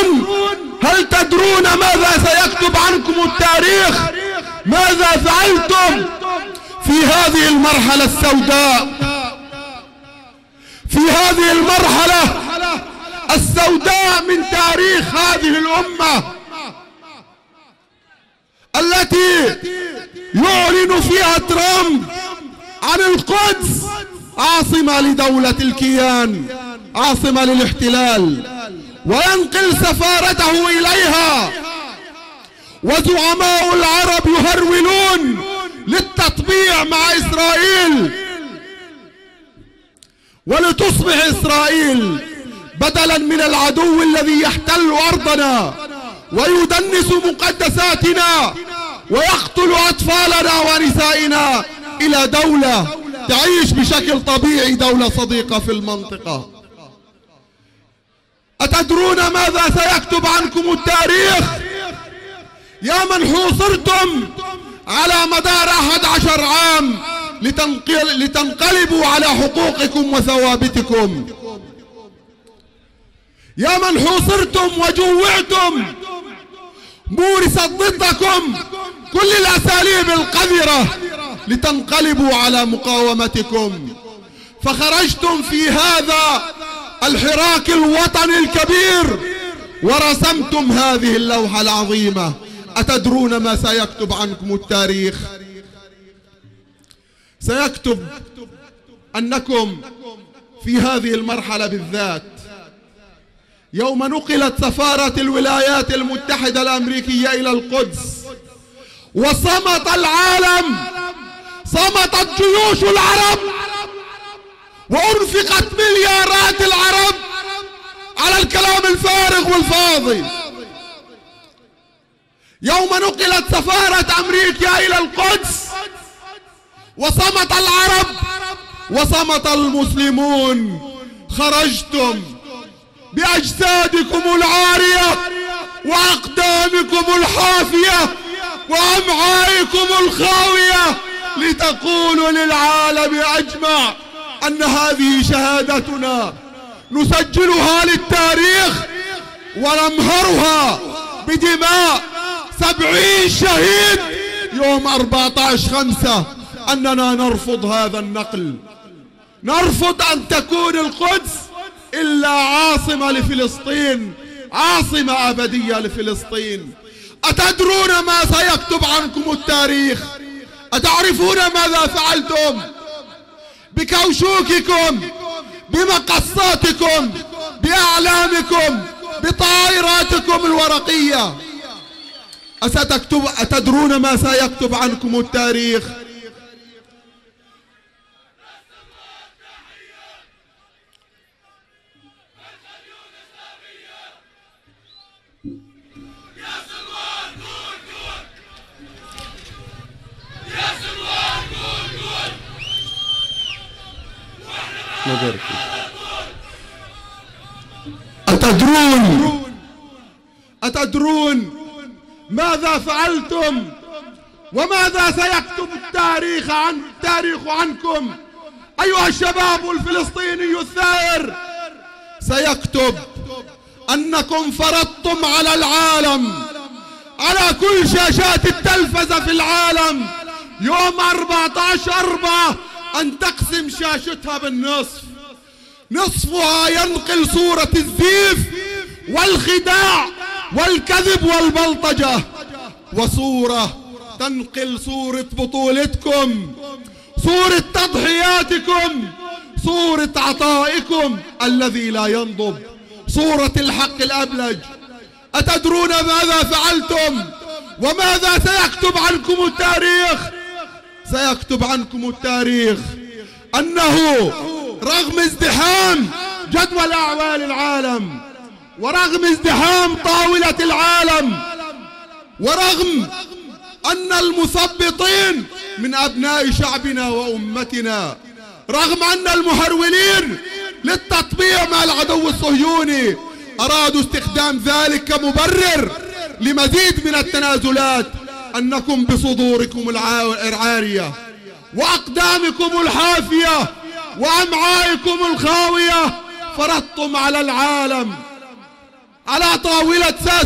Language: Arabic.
أتدرون هل تدرون ماذا سيكتب عنكم التاريخ؟ ماذا فعلتم في هذه المرحلة السوداء؟ في هذه المرحلة السوداء من تاريخ هذه الأمة التي يعلن فيها ترامب عن القدس عاصمة لدولة الكيان عاصمة للاحتلال. وينقل سفارته إليها. وزعماء العرب يهرولون للتطبيع مع إسرائيل. ولتصبح إسرائيل بدلا من العدو الذي يحتل أرضنا ويدنس مقدساتنا ويقتل أطفالنا ونسائنا إلى دولة تعيش بشكل طبيعي دولة صديقة في المنطقة. أتدرون ماذا سيكتب عنكم التاريخ؟ يا من حوصرتم على مدار أحد عشر عام لتنقل لتنقلبوا على حقوقكم وثوابتكم. يا من حوصرتم وجوعتم مورست ضدكم كل الأساليب القذرة لتنقلبوا على مقاومتكم. فخرجتم في هذا الحراك الوطني الكبير. ورسمتم هذه اللوحة العظيمة. أتدرون ما سيكتب عنكم التاريخ؟ سيكتب أنكم في هذه المرحلة بالذات. يوم نقلت سفارة الولايات المتحدة الأمريكية إلى القدس وصمت العالم صمتت جيوش العرب وأنفقت مليارات العرب على الكلام الفارغ والفاضي. يوم نقلت سفارة أمريكا إلى القدس وصمت العرب وصمت المسلمون. خرجتم بأجسادكم العارية وأقدامكم الحافية وأمعائكم الخاوية لتقولوا للعالم أجمع. أن هذه شهادتنا نسجلها للتاريخ ونمهرها بدماء سبعين شهيد يوم 14 خمسة. أننا نرفض هذا النقل. نرفض أن تكون القدس إلا عاصمة لفلسطين عاصمة أبدية لفلسطين. أتدرون ما سيكتب عنكم التاريخ؟ أتعرفون ماذا فعلتم؟ بكوشوككم بمقصاتكم بأعلامكم بطائراتكم الورقية. أستكتب أتدرون ما سيكتب عنكم التاريخ؟ أتدرون؟ أتدرون. ماذا فعلتم؟ وماذا سيكتب التاريخ عن التاريخ عنكم؟ أيها الشباب الفلسطيني الثائر سيكتب أنكم فرضتم على العالم على كل شاشات التلفزة في العالم يوم 14 أربعة أن تقسم شاشتها بالنصف. نصفها ينقل صورة الزيف والخداع والكذب والبلطجة وصورة تنقل صورة بطولتكم صورة تضحياتكم صورة عطائكم الذي لا ينضب صورة الحق الأبلج. أتدرون ماذا فعلتم؟ وماذا سيكتب عنكم التاريخ؟ سيكتب عنكم التاريخ أنه رغم ازدحام جدول أعوال العالم ورغم ازدحام طاولة العالم ورغم أن المثبطين من أبناء شعبنا وأمتنا رغم أن المهرولين للتطبيع مع العدو الصهيوني أرادوا استخدام ذلك كمبرر لمزيد من التنازلات أنكم بصدوركم العارية وأقدامكم الحافية وأمعائكم الخاوية فرضتم على العالم. على طاولة ساس